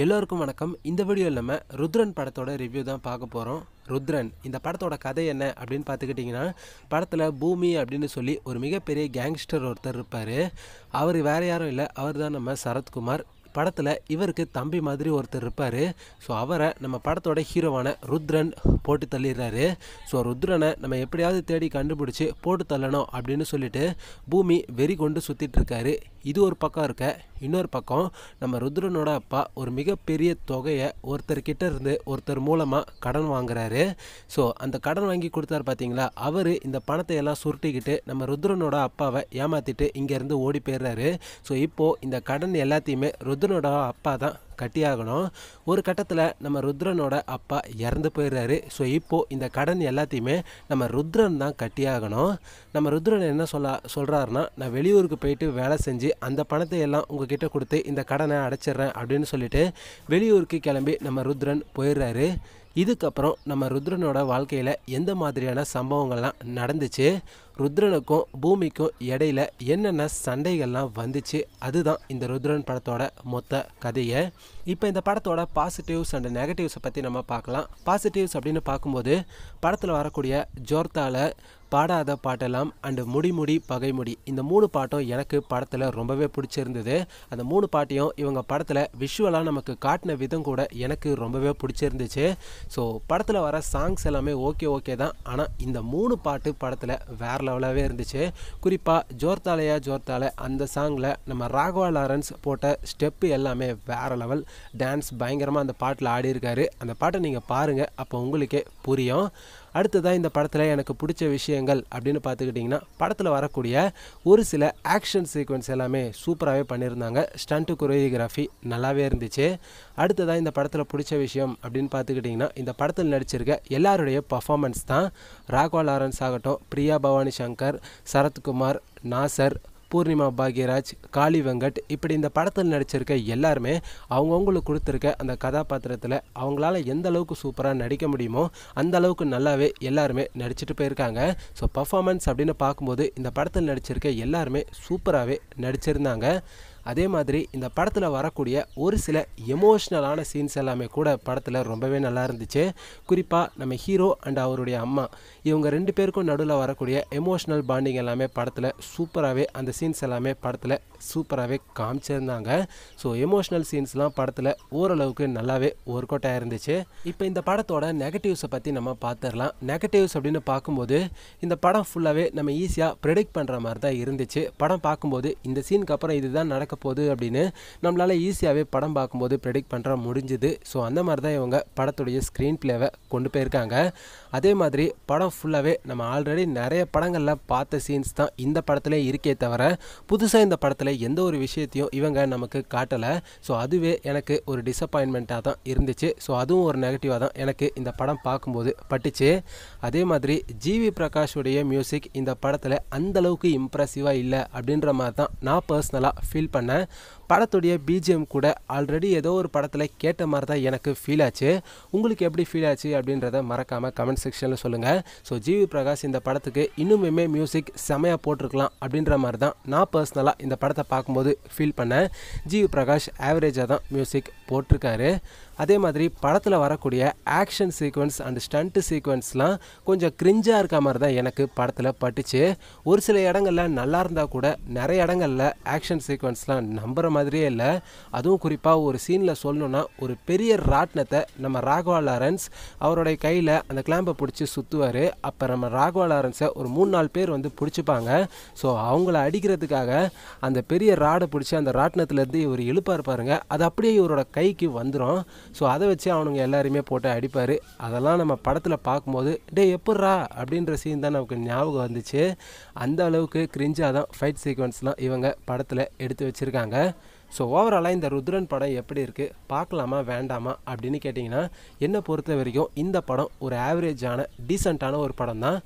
எல்லோருக்கும் வணக்கம். இந்த வீடியோவில் நம்ம ருத்ரன் படத்தோட ரிவ்யூ தான் பார்க்க போகிறோம் ருத்ரன் இந்த படத்தோட கதை என்ன அப்படின்னு பார்த்துக்கிட்டிங்கன்னா படத்தில் பூமி அப்படின்னு சொல்லி ஒரு மிகப்பெரிய கேங்ஸ்டர் ஒருத்தர் இருப்பார். அவர் வேறு யாரும் இல்லை. அவர் தான் நம்ம சரத்குமார். படத்தில் இவருக்கு தம்பி மாதிரி ஒருத்தர் இருப்பார். ஸோ அவரை நம்ம படத்தோட ஹீரோவான ருத்ரன் போட்டு தள்ளிடுறாரு. ஸோ ருத்ரனை நம்ம எப்படியாவது தேடி கண்டுபிடிச்சி போட்டு தள்ளணும் அப்படின்னு சொல்லிட்டு பூமி வெறி கொண்டு சுற்றிட்டு இருக்காரு. இது ஒரு பக்கம் இருக்க இன்னொரு பக்கம் நம்ம ருத்ரனோட அப்பா ஒரு மிகப்பெரிய தொகையை ஒருத்தர்கிட்ட இருந்து ஒருத்தர் மூலமாக கடன் வாங்குறாரு. ஸோ அந்த கடன் வாங்கி கொடுத்தாரு பார்த்தீங்களா அவர் இந்த பணத்தை எல்லாம் சுருட்டிக்கிட்டு நம்ம ருத்ரனோட அப்பாவை ஏமாற்றிட்டு இங்கேருந்து ஓடி போயிடுறாரு. ஸோ இப்போது இந்த கடன் எல்லாத்தையுமே ருத்ரனோட அப்பா தான் கட்டியாகணும். ஒரு கட்டத்தில் நம்ம ருத்ரனோட அப்பா இறந்து போயிடுறாரு. ஸோ இப்போது இந்த கடன் எல்லாத்தையுமே நம்ம ருத்ரன் தான் கட்டியாகணும். நம்ம ருத்ரன் என்ன சொல்ல சொல்கிறாருன்னா நான் வெளியூருக்கு போயிட்டு வேலை செஞ்சு அந்த பணத்தை எல்லாம் உங்ககிட்ட கொடுத்து இந்த கடனை அடைச்சிட்றேன் அப்படின்னு சொல்லிட்டு வெளியூருக்கு கிளம்பி நம்ம ருத்ரன் போயிடுறாரு. இதுக்கப்புறம் நம்ம ருத்ரனோட வாழ்க்கையில் எந்த மாதிரியான சம்பவங்கள்லாம் நடந்துச்சு? ருத்ரனுக்கும் பூமிக்கும் இடையில என்னென்ன சண்டைகள்லாம் வந்துச்சு அதுதான் இந்த ருத்ரன் படத்தோட மொத்த கதையை. இப்போ இந்த படத்தோட பாசிட்டிவ்ஸ் அண்ட் நெகட்டிவ்ஸை பற்றி நம்ம பார்க்கலாம். பாசிட்டிவ்ஸ் அப்படின்னு பார்க்கும்போது படத்தில் வரக்கூடிய ஜோர்த்தால பாடாத பாட்டெல்லாம் அண்டு முடிமுடி பகைமுடி இந்த மூணு பாட்டும் எனக்கு படத்தில் ரொம்பவே பிடிச்சிருந்தது. அந்த மூணு பாட்டையும் இவங்க படத்தில் விஷுவலாக நமக்கு காட்டின விதம் கூட எனக்கு ரொம்பவே பிடிச்சிருந்துச்சு. ஸோ படத்தில் வர சாங்ஸ் எல்லாமே ஓகே ஓகே தான். ஆனால் இந்த மூணு பாட்டு படத்தில் வேற லெவலாகவே இருந்துச்சு. குறிப்பாக ஜோர்த்தாலையா ஜோர்த்தால அந்த சாங்கில் நம்ம ராகவா லாரன்ஸ் போட்ட ஸ்டெப்பு எல்லாமே வேற லெவல். டான்ஸ் பயங்கரமாக அந்த பாட்டில் ஆடியிருக்காரு. அந்த பாட்டை நீங்கள் பாருங்கள் அப்போ உங்களுக்கே புரியும். அடுத்ததாக இந்த படத்தில் எனக்கு பிடிச்ச விஷயங்கள் அப்படின்னு பார்த்துக்கிட்டிங்கன்னா படத்தில் வரக்கூடிய ஒரு சில ஆக்ஷன் சீக்வன்ஸ் எல்லாமே சூப்பராகவே பண்ணியிருந்தாங்க. ஸ்டண்ட்டு கொரியோகிராஃபி நல்லாவே இருந்துச்சு. அடுத்ததாக இந்த படத்தில் பிடிச்ச விஷயம் அப்படின்னு பார்த்துக்கிட்டிங்கன்னா இந்த படத்தில் நடிச்சிருக்க எல்லாருடைய பர்ஃபாமன்ஸ் தான் ராகவா லாரன்ஸ் ஆகட்டும் பிரியா பவானி சங்கர் சரத்குமார் நாசர் பூர்ணிமா பாக்யராஜ் காளி வெங்கட் இப்படி இந்த படத்தில் நடிச்சிருக்க எல்லாருமே அவங்கவுங்களுக்கு கொடுத்துருக்க அந்த கதாபாத்திரத்தில் அவங்களால எந்த அளவுக்கு சூப்பராக நடிக்க முடியுமோ அந்த அளவுக்கு நல்லாவே எல்லாருமே நடிச்சிட்டு போயிருக்காங்க. ஸோ பர்ஃபாமன்ஸ் அப்படின்னு பார்க்கும்போது இந்த படத்தில் நடிச்சிருக்க எல்லாருமே சூப்பராகவே நடிச்சிருந்தாங்க. அதே மாதிரி இந்த படத்தில் வரக்கூடிய ஒரு சில எமோஷ்னலான சீன்ஸ் எல்லாமே கூட படத்தில் ரொம்பவே நல்லா இருந்துச்சு. குறிப்பாக நம்ம ஹீரோ அண்ட் அவருடைய அம்மா இவங்க ரெண்டு பேருக்கும் நடுவில் வரக்கூடிய எமோஷ்னல் பாண்டிங் எல்லாமே படத்தில் சூப்பராகவே அந்த சீன்ஸ் எல்லாமே படத்தில் சூப்பராகவே காமிச்சிருந்தாங்க. ஸோ எமோஷ்னல் சீன்ஸ்லாம் படத்தில் ஓரளவுக்கு நல்லாவே ஒர்க் அவுட் ஆயிருந்துச்சு. இப்போ இந்த படத்தோட நெகட்டிவ்ஸை பற்றி நம்ம பார்த்துடலாம் நெகட்டிவ்ஸ் அப்படின்னு பார்க்கும்போது இந்த படம் ஃபுல்லாகவே நம்ம ஈஸியாக ப்ரெடிக்ட் பண்ணுற மாதிரி தான் இருந்துச்சு. படம் பார்க்கும்போது இந்த சீனுக்கு அப்புறம் இதுதான் நடக்க போகுது அப்படின்னு நம்மளால் ஈஸியாகவே படம் பார்க்கும்போது ப்ரெடிக்ட் பண்ணுற முடிஞ்சுது. ஸோ அந்த மாதிரி தான் இவங்க படத்துடைய ஸ்க்ரீன் பிளேவை கொண்டு போயிருக்காங்க. அதே மாதிரி படம் ஃபுல்லாகவே நம்ம ஆல்ரெடி நிறைய படங்களில் பார்த்த சீன்ஸ் தான் இந்த படத்துல இருக்கே தவிர புதுசாக இந்த படத்தில் எந்த ஒரு விஷயத்தையும் இவங்க நமக்கு காட்டலை. ஸோ அதுவே எனக்கு ஒரு டிசப்பாயின்மெண்ட்டாக தான் இருந்துச்சு. ஸோ அதுவும் ஒரு நெகட்டிவாக தான் எனக்கு இந்த படம் பார்க்கும்போது பட்டுச்சு. அதே மாதிரி ஜிவி பிரகாஷுடைய மியூசிக் இந்த படத்தில் அந்தளவுக்கு இம்ப்ரெசிவாக இல்லை அப்படின்ற மாதிரி தான் நான் பர்சனலாக ஃபீல் பண்ணேன். படத்துடைய பிஜிஎம் கூட ஆல்ரெடி ஏதோ ஒரு படத்தில் கேட்ட மாதிரி தான் எனக்கு ஃபீல் ஆச்சு. உங்களுக்கு எப்படி ஃபீல் ஆச்சு அப்படின்றத மறக்காமல் கமெண்ட் செக்ஷனில் சொல்லுங்கள் ஸோ ஜிவி பிரகாஷ் இந்த படத்துக்கு இன்னுமே மியூசிக் செமையாக போட்டிருக்கலாம் அப்படின்ற மாதிரி தான் நான் பர்சனலாக இந்த படத்தை பார்க்கும்போது ஃபீல் பண்ணேன். ஜி பிரகாஷ் ஆவரேஜாக தான் மியூசிக் போட்டிருக்காரு. அதே மாதிரி படத்தில் வரக்கூடிய ஆக்ஷன் சீக்வன்ஸ் அண்ட் ஸ்டண்ட்டு சீக்வன்ஸ்லாம் கொஞ்சம் கிரிஞ்சாக இருக்க மாதிரி தான் எனக்கு படத்தில் பட்டுச்சு. ஒரு சில இடங்களில் நல்லா இருந்தால் கூட நிறைய இடங்களில் ஆக்ஷன் சீக்வன்ஸ்லாம் நம்புகிற மாதிரியே இல்லை. அதுவும் குறிப்பாக ஒரு சீனில் சொல்லணுன்னா ஒரு பெரிய ராட்னத்தை நம்ம ராகவா லாரன்ஸ் அவருடைய கையில் அந்த கிளாம்பை பிடிச்சி சுற்றுவார் அப்போ நம்ம ராகவா லாரன்ஸை ஒரு மூணு நாலு பேர் வந்து பிடிச்சிப்பாங்க. ஸோ அவங்கள அடிக்கிறதுக்காக அந்த பெரிய ராடை பிடிச்சி அந்த ராட்னத்துலேருந்து இவர் இழுப்பார் பாருங்க. அது அப்படியே இவரோட கைக்கு வந்துடும் ஸோ அதை வச்சு அவனுங்க எல்லாருமே போட்டு அடிப்பார். அதெல்லாம் நம்ம படத்தில் பார்க்கும்போது டே எப்பட்றா? அப்படின்ற சீன் தான் நமக்கு ஞாபகம் வந்துச்சு. அந்த அளவுக்கு கிரிஞ்சாக தான் ஃபைட் சீக்வன்ஸ்லாம் இவங்க படத்தில் எடுத்து வச்சுருக்காங்க. ஸோ ஓவராலாக இந்த ருத்ரன் படம் எப்படி இருக்குது பார்க்கலாமா? வேண்டாமா? அப்படின்னு கேட்டிங்கன்னா என்னை பொறுத்த வரைக்கும் இந்த படம் ஒரு ஆவரேஜான டீசெண்டான ஒரு படம் தான்.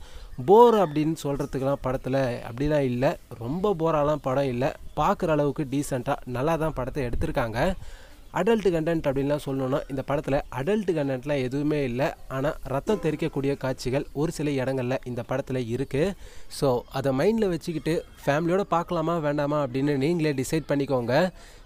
போர் அப்படின்னு சொல்கிறதுக்கெலாம் படத்தில் அப்படிலாம் இல்லை. ரொம்ப போராலாம் படம் இல்லை. பார்க்குற அளவுக்கு டீசெண்டாக நல்லா தான் படத்தை எடுத்திருக்காங்க. அடல்ட் கண்டென்ட் அப்படின்லாம் சொல்லணும்னா இந்த படத்தில் அடல்ட் கண்டென்ட்லாம் எதுவுமே இல்லை. ஆனால் ரத்தம் தெரிக்கக்கூடிய காட்சிகள் ஒரு சில இடங்களில் இந்த படத்தில் இருக்குது ஸோ அதை மைண்டில் வச்சுக்கிட்டு ஃபேமிலியோடு பார்க்கலாமா வேண்டாமா அப்படின்னு நீங்களே டிசைட் பண்ணிக்கோங்க.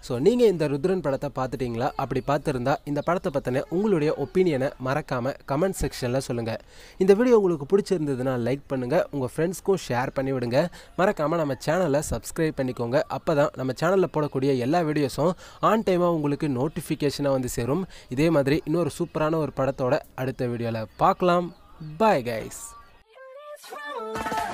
ஸோ நீங்கள் இந்த ருத்ரன் படத்தை பார்த்துட்டீங்களா? அப்படி பார்த்துருந்தா இந்த படத்தை பற்றின உங்களுடைய ஒப்பீனியனை மறக்காமல் கமெண்ட் செக்ஷனில் சொல்லுங்கள் இந்த வீடியோ உங்களுக்கு பிடிச்சிருந்ததுன்னா லைக் பண்ணுங்கள் உங்கள் ஃப்ரெண்ட்ஸ்க்கும் ஷேர் பண்ணி விடுங்க. மறக்காமல் நம்ம சேனலை சப்ஸ்கிரைப் பண்ணிக்கோங்க. அப்போ தான் நம்ம சேனலில் போடக்கூடிய எல்லா வீடியோஸும் ஆன் டைமாக உங்களுக்கு நோட்டிஃபிகேஷனாக வந்து சேரும் இதே மாதிரி இன்னொரு சூப்பரான ஒரு படத்தோட அடுத்த வீடியோவில் பார்க்கலாம் பாய் கைஸ் from love.